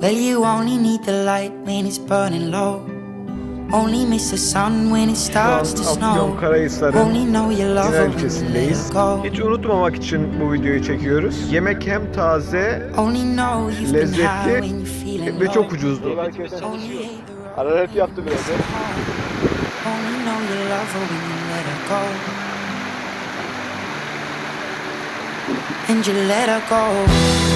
Well, you only need the light when it's burning low. Only miss the sun when it starts to snow. Only know you love her when you go. Hiç unutmamak için bu videoyu çekiyoruz. Yemek hem taze, lezzetli ve çok ucuzdu. Road. Hararet yaptı biraz. go. And you let her go.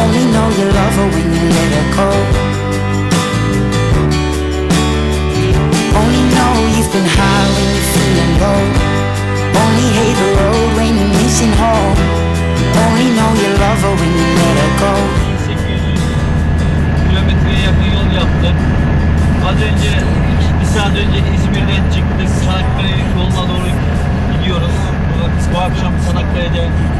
Only know you love her when you let her go. Only know you've been high when you're feeling low. Only hate the road when you're missing home. Only know you love her when you let her go. 800 kilometreye yakın yol yaptık. Az önce, bir saat önce İzmir'den çıktık. Çanakkale yoluna doğru gidiyoruz. Bu akşam konaklayacağız.